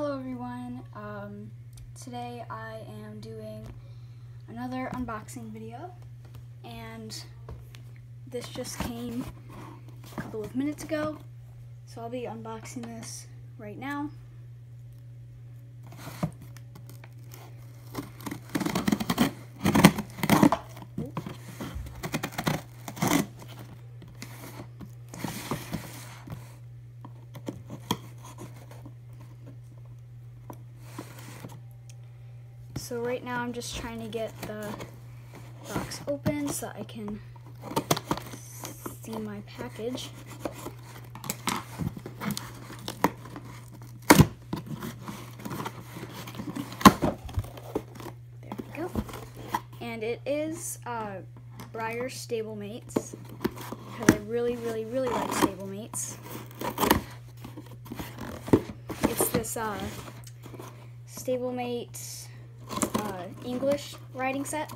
Hello everyone. Um, today I am doing another unboxing video and this just came a couple of minutes ago so I'll be unboxing this right now. So right now I'm just trying to get the box open so I can see my package. There we go. And it is uh, Breyer Stablemates because I really, really, really like Stablemates. It's this uh, Stablemate English riding set,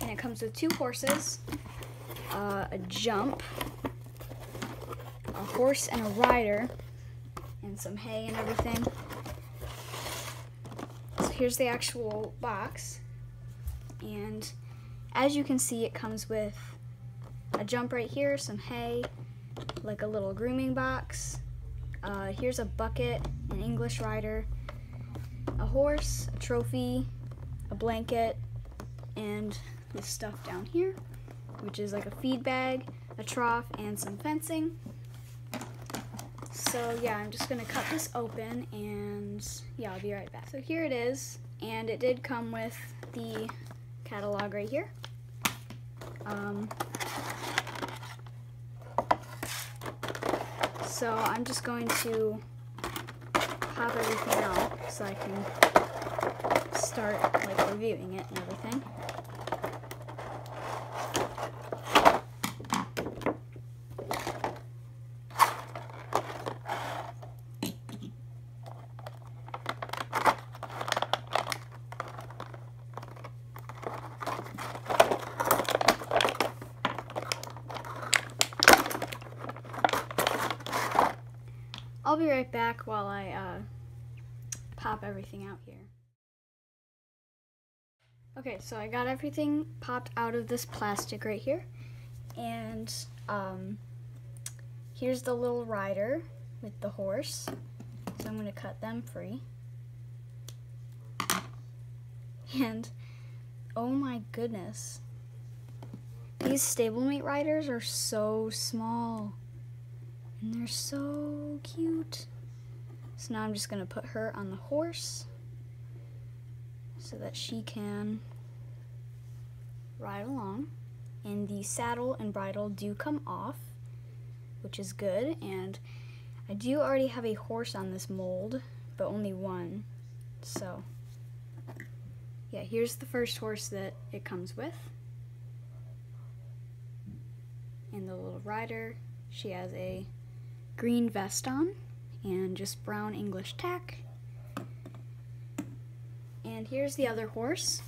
and it comes with two horses, uh, a jump, a horse and a rider, and some hay and everything. So here's the actual box, and as you can see, it comes with a jump right here, some hay, like a little grooming box. Uh, here's a bucket, an English rider, a horse, a trophy, a blanket, and this stuff down here, which is like a feed bag, a trough, and some fencing. So yeah, I'm just gonna cut this open and yeah, I'll be right back. So here it is, and it did come with the catalog right here. Um, so I'm just going to pop everything out so I can start like reviewing it and everything. I'll be right back while I uh, pop everything out here. Okay, so I got everything popped out of this plastic right here. And um, here's the little rider with the horse. So I'm going to cut them free. And oh my goodness. These stablemate riders are so small. And they're so cute. So now I'm just going to put her on the horse so that she can ride along. And the saddle and bridle do come off, which is good. And I do already have a horse on this mold, but only one. So, yeah, here's the first horse that it comes with. And the little rider, she has a green vest on and just brown English tack. And here's the other horse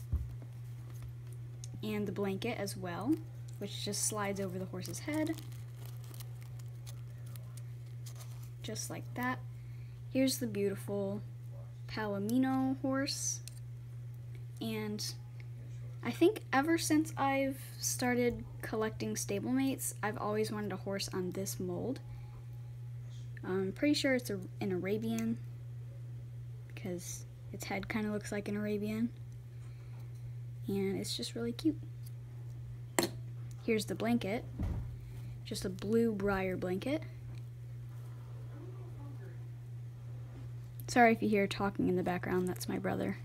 and the blanket as well, which just slides over the horse's head. Just like that. Here's the beautiful Palomino horse. And I think ever since I've started collecting stablemates, I've always wanted a horse on this mold. I'm pretty sure it's a, an Arabian because its head kind of looks like an Arabian. And it's just really cute. Here's the blanket. Just a blue Breyer blanket. Sorry if you hear talking in the background, that's my brother.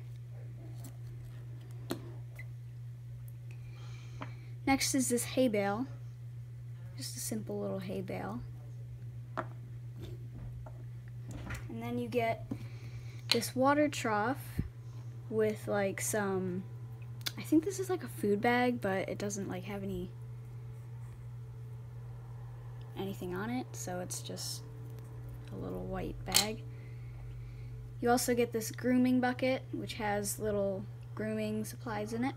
Next is this hay bale. Just a simple little hay bale. And then you get this water trough with like some, I think this is like a food bag, but it doesn't like have any, anything on it. So it's just a little white bag. You also get this grooming bucket, which has little grooming supplies in it.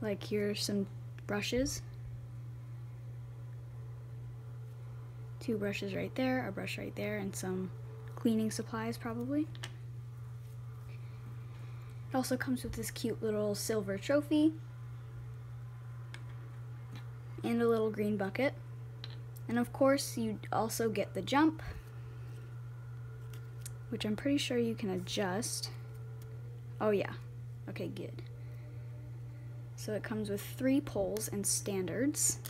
Like here's some brushes. Two brushes right there, a brush right there, and some cleaning supplies probably. It also comes with this cute little silver trophy and a little green bucket. And of course, you also get the jump, which I'm pretty sure you can adjust. Oh yeah, okay, good. So it comes with three poles and standards.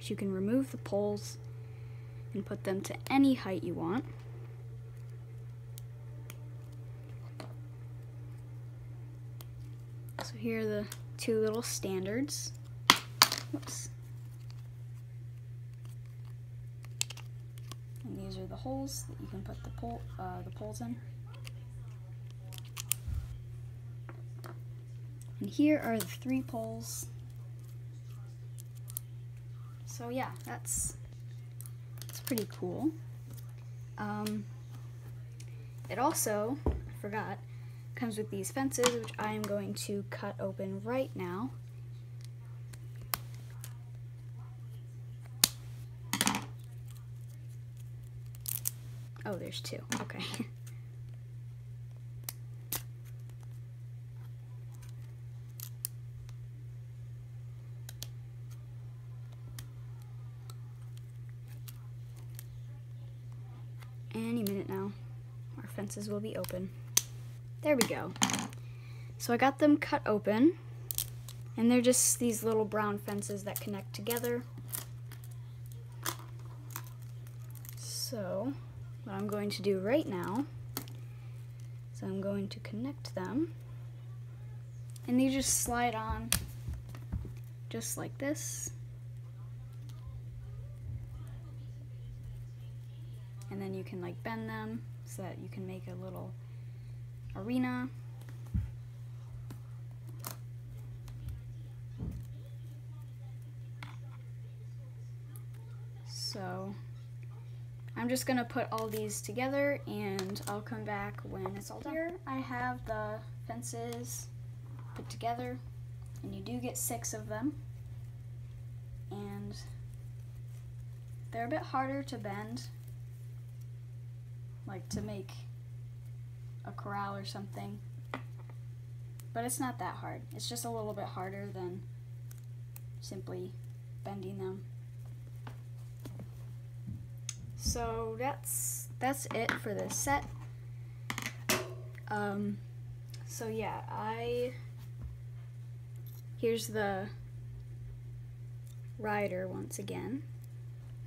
So you can remove the poles and put them to any height you want. So here are the two little standards. Whoops. And these are the holes that you can put the pole uh, the poles in. And here are the three poles. So yeah, that's that's pretty cool. Um, it also, I forgot, comes with these fences, which I am going to cut open right now. Oh, there's two. Okay. Any minute now, our fences will be open. There we go. So I got them cut open, and they're just these little brown fences that connect together. So, what I'm going to do right now is I'm going to connect them, and they just slide on just like this. and then you can like bend them so that you can make a little arena. So I'm just gonna put all these together and I'll come back when it's all done. Here I have the fences put together and you do get six of them and they're a bit harder to bend like to make a corral or something. But it's not that hard. It's just a little bit harder than simply bending them. So that's that's it for this set. Um, so yeah, I here's the rider once again.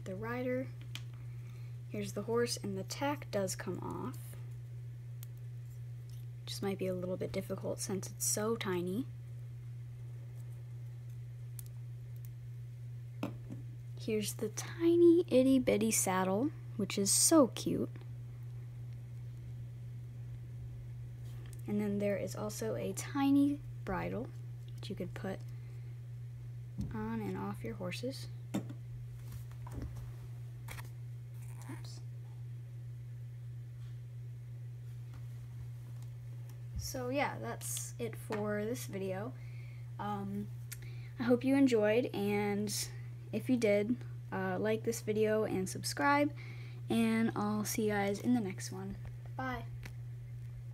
The rider Here's the horse, and the tack does come off. Just might be a little bit difficult since it's so tiny. Here's the tiny itty bitty saddle, which is so cute. And then there is also a tiny bridle that you could put on and off your horses. So yeah, that's it for this video. Um, I hope you enjoyed, and if you did, uh, like this video and subscribe, and I'll see you guys in the next one. Bye.